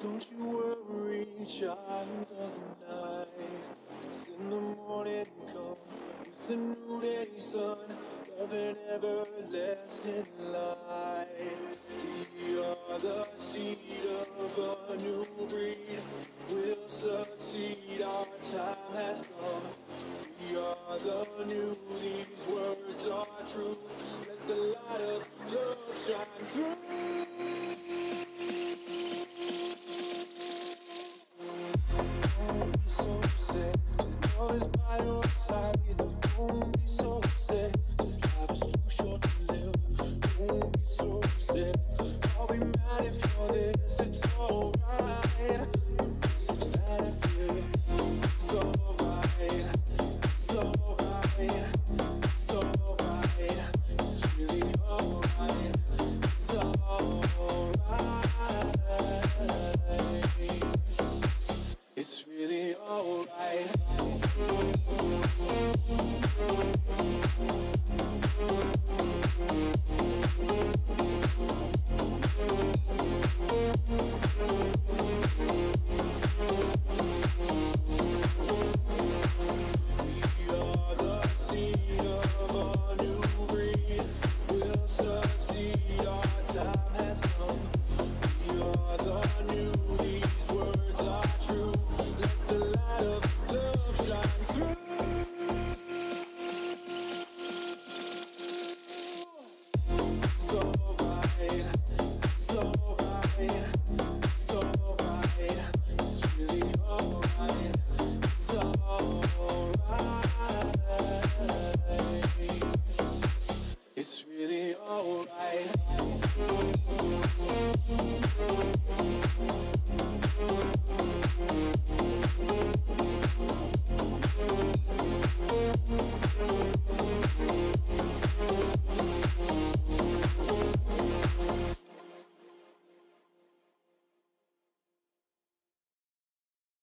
Don't you worry, child of the night. Cause in the morning come With the new day sun Of an everlasting light. We are the seed of a new breed. We'll succeed, our time has come. We are the new, these words are true. Don't be so alright.